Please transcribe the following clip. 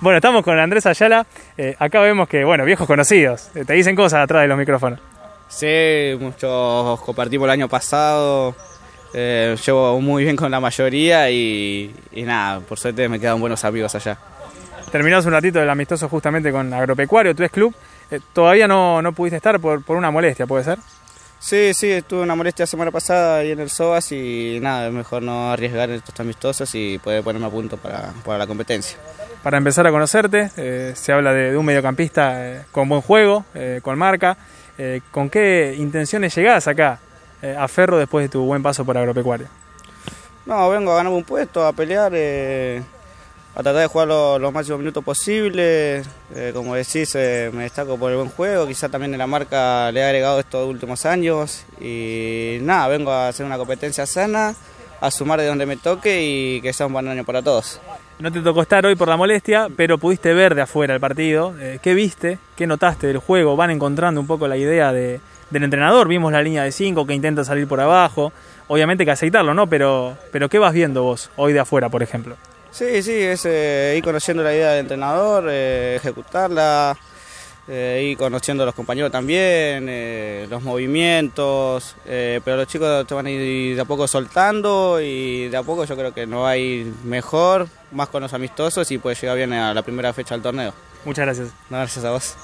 Bueno, estamos con Andrés Ayala. Eh, acá vemos que, bueno, viejos conocidos. eh, te dicen cosas atrás de los micrófonos. Sí, muchos compartimos el año pasado. eh, llevo muy bien con la mayoría y, y nada, por suerte me quedan buenos amigos allá. Terminamos un ratito del amistoso justamente con Agropecuario, tu ex club. Eh, todavía no, no pudiste estar por, por una molestia, ¿puede ser? Sí, sí, tuve una molestia la semana pasada ahí en el SOAS y nada, es mejor no arriesgar en estos amistosos y poder ponerme a punto para, para la competencia. Para empezar a conocerte, eh, se habla de, un mediocampista eh, con buen juego, eh, con marca. ¿Con qué intenciones llegás acá a Ferro después de tu buen paso por Agropecuario? No, vengo a ganar un puesto, a pelear, a tratar de jugar lo- los máximos minutos posibles. Como decís, me destaco por el buen juego, quizá también en la marca le he agregado estos últimos años. Y nada, vengo a hacer una competencia sana, a sumar de donde me toque y que sea un buen año para todos. No te tocó estar hoy por la molestia, pero pudiste ver de afuera el partido. Eh, ¿Qué viste? ¿Qué notaste del juego? Van encontrando un poco la idea de- del entrenador. Vimos la línea de 5 que intenta salir por abajo. Obviamente que aceitarlo, ¿no? Pero, pero ¿qué vas viendo vos hoy de afuera, por ejemplo? Sí, sí, es eh, ir conociendo la idea del entrenador, eh, ejecutarla, eh, ir conociendo a los compañeros también, eh, los movimientos, eh, pero los chicos te van a ir de a poco soltando y de a poco yo creo que nos va a ir mejor, más con los amistosos y puede llegar bien a la primera fecha del torneo. Muchas gracias. No, gracias a vos.